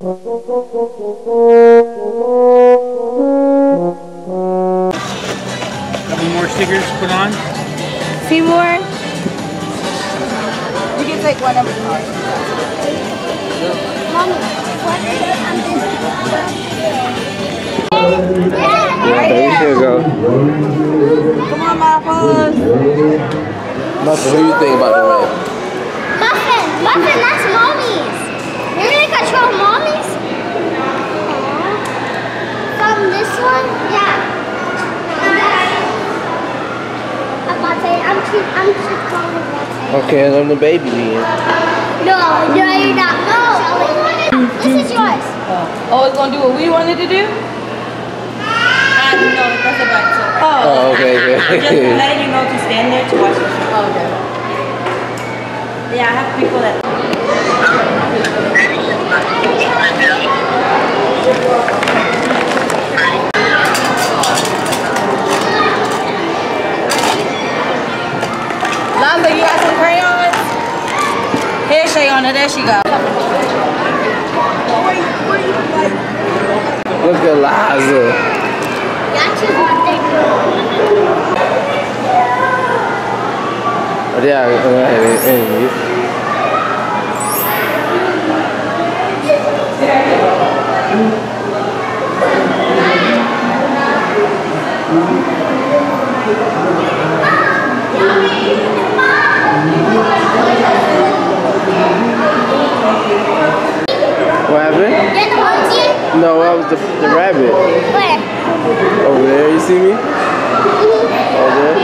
Couple more stickers put on. Seymour. You can take one of them. Yeah, we should go. Come on, my pause. Muffin, who you think about the red? Muffin, Muffin, that's mommy's. You're gonna control mommy's? From this one? Yeah. Abate, I'm too, I'm calling Abate. Okay, I'm the baby then. No, no, you're not. No. This is yours. Oh, oh it's gonna do what we wanted to do? No, that's about to. Oh. Oh, okay, Just letting you know to stand there to watch the show. Oh, okay. Yeah, I have people that. Lonzo, you got some crayons? Here, Shayona, there she go. Look at Liza. Got you one thing. Yeah, uh, What happened? The monkey? No, that was the, the rabbit. Where? Over there, you see me? Mm-hmm. Over there?